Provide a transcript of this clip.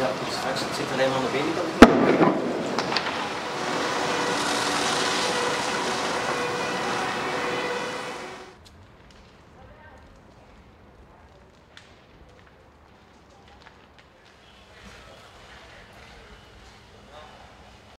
Ja, dus straks zit alleen maar aan de binnenkant.